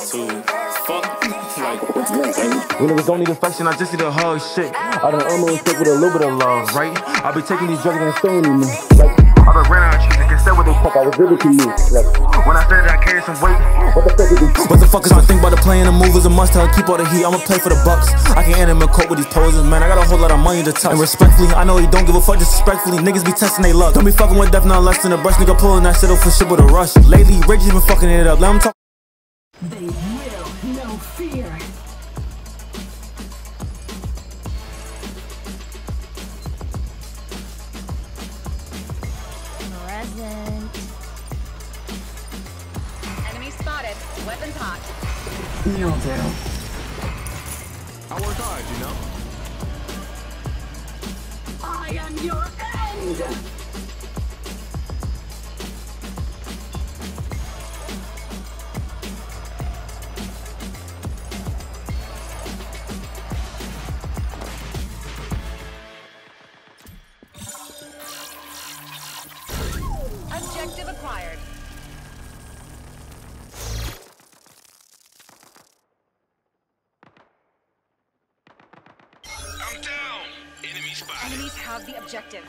attitude. Fuck, like, When it was don't need affection, I just need a hug. Shit, I done earn my respect with a little bit of love, right? I be taking these drugs and stoning me. Like, I been ran out of trees and can say what they fuck. I was really to you. Like, when I started, I carried some weight. What the fuck is this? What the fuck is my thing about the play and the move is a must have. Keep all the heat, I'ma play for the bucks. I can animate cope with these poses, man. I got a whole lot of money to touch. And respectfully, I know he don't give a fuck disrespectfully. Niggas be testing they luck. Don't be fucking with death, not less than a brush. Nigga pulling that shit off for shit with a rush. Lately, Reggie's been fucking it up. Let him talk. They will know fear. Present. Enemy spotted. Weapons hot. You'll do. I work hard, you know? I am your end! Objective acquired. I'm down! Enemy spotted. Enemies have the objective.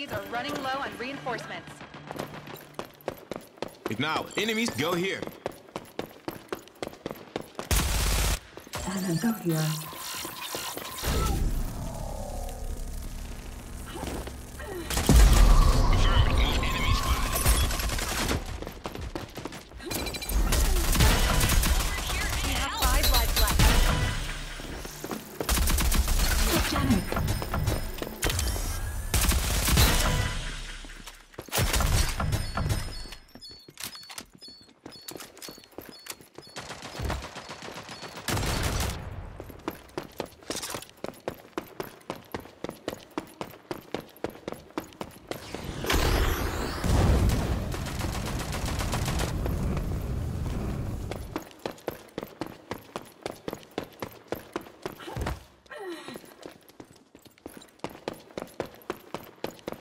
Enemies are running low on reinforcements. Acknowledge. Enemies, go here. And go here.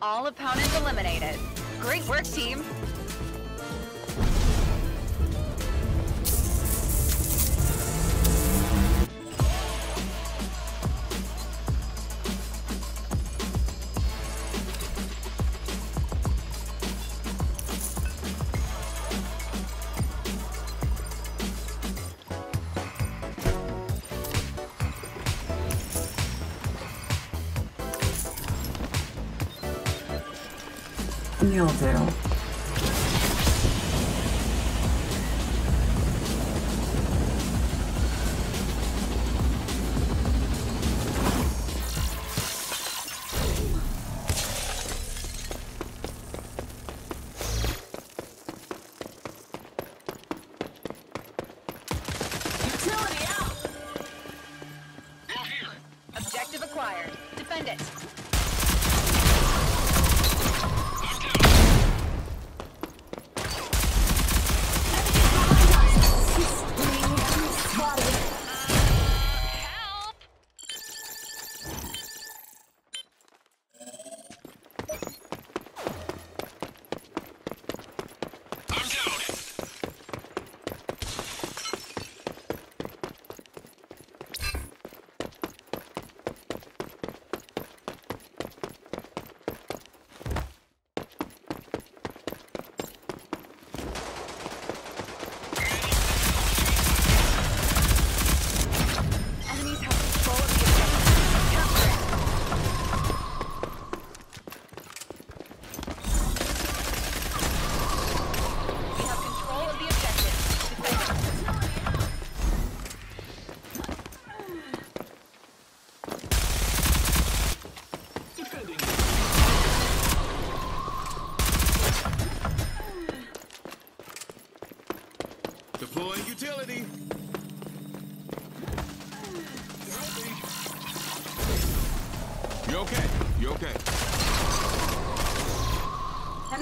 All opponents eliminated. Great work, team. Nealville.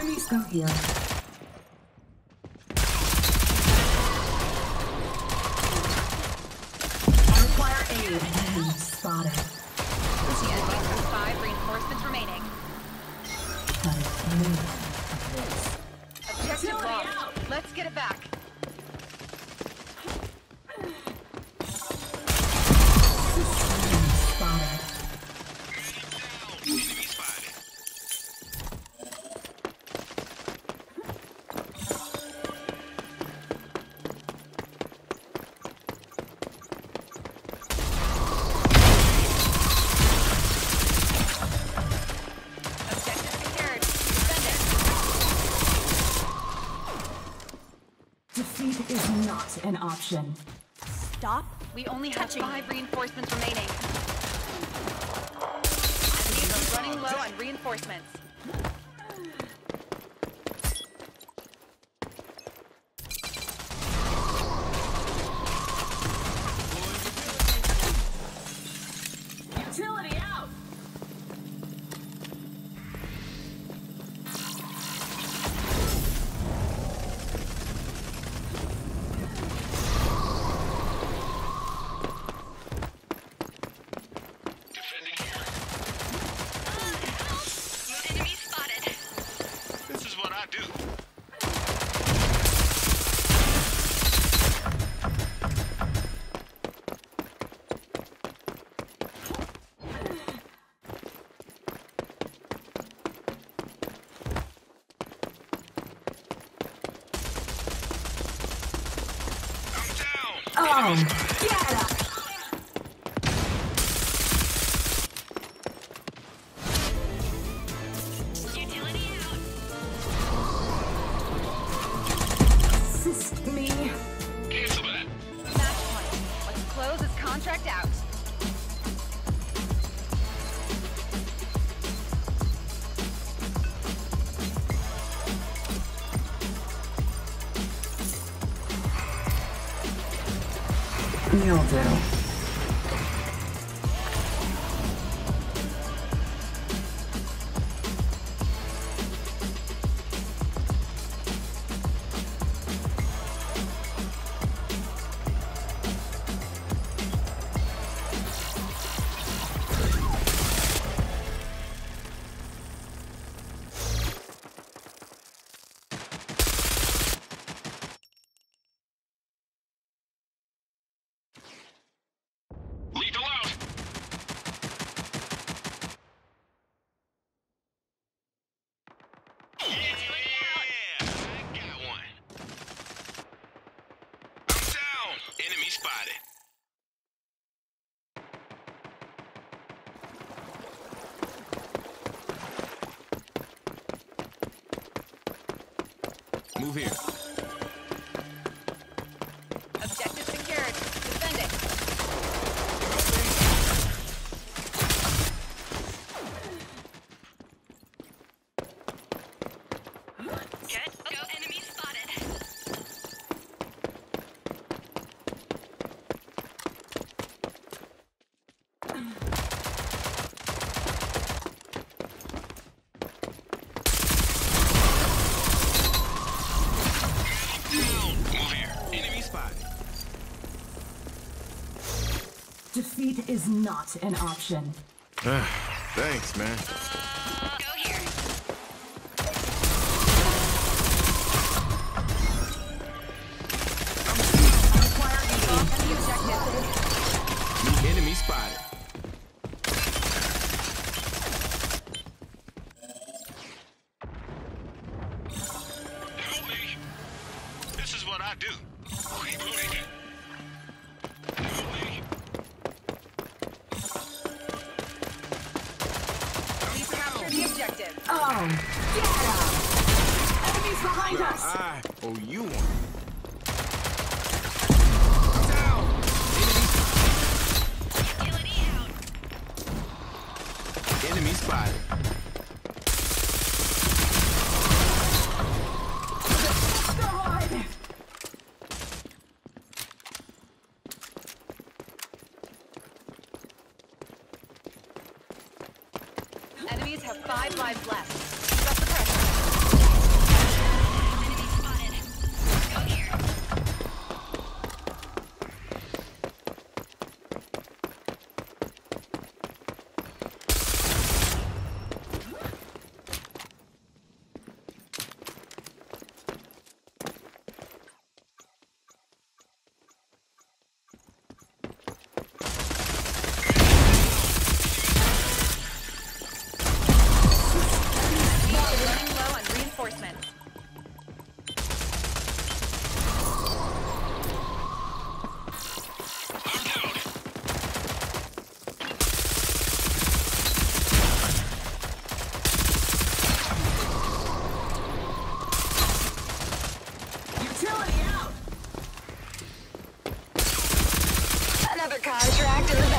Please go here. option. Stop. We only Touching. have five reinforcements remaining. I running low on reinforcements. down. will do. Move here. Retreat is not an option. Thanks, man. Enemy spotted. contract in the back.